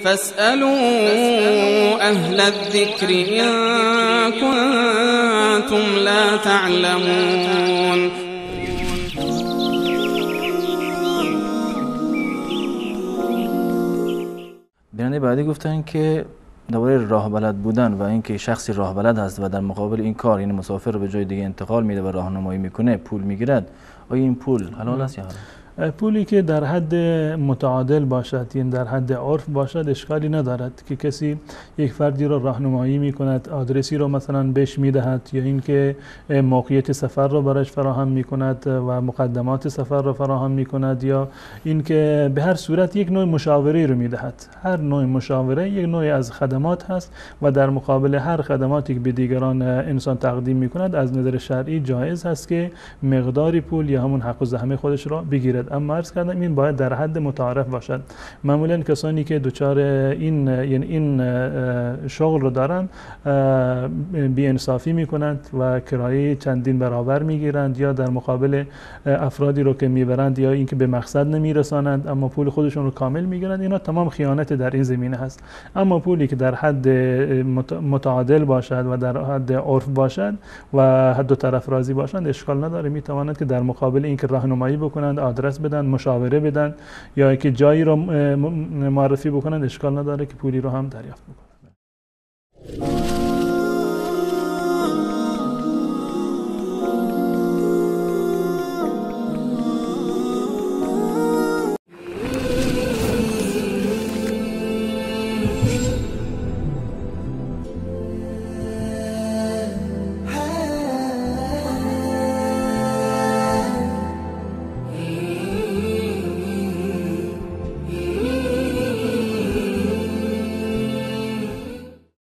فاسألوا أهل الذكر إن كنتم لا تعلمون. بیننده بعدی گفتن که دوباره راه بلد بودن و اینکه شخصی راه بلد هست و در مقابل این کار یعنی مسافر رو به جای دیگه انتقال میده و راهنمایی می‌کنه پول می‌گیرد آیا این پول حلال است یا حرام؟ پولی که در حد متعادل باشد یعنی در حد عرف باشد اشکالی ندارد که کسی یک فردی را راهنمایی می کند آدرسی را مثلا بهش می دهد یا اینکه موقعیت سفر را برایش فراهم می کند و مقدمات سفر را فراهم می کند یا اینکه به هر صورت یک نوع مشاوره رو می دهد هر نوع مشاوره یک نوع از خدمات هست و در مقابل هر خدماتی که به دیگران انسان تقدیم می کند از نظر شرعی جایز هست که مقداری پول یا همون حق و زحمه خودش را بگیرد. اما عرض کردم این باید در حد متعارف باشد. معمولا کسانی که دچار این یعنی این شغل رو دارن بی انصافی می‌کنند و کرایه چندین برابر می‌گیرند یا در مقابل افرادی رو که می‌برند یا اینکه به مقصد نمیرسانند اما پول خودشون رو کامل می‌گیرند. اینا تمام خیانت در این زمینه هست. اما پولی که در حد متعادل باشد و در حد عرف باشد و دو طرف راضی باشند اشکال نداره. می‌تواند که در مقابل اینکه راهنمایی بکنند آدرس بدن مشاوره بدن یا که جایی رو معرفی بکنن اشکال نداره که پولی رو هم دریافت بکنن.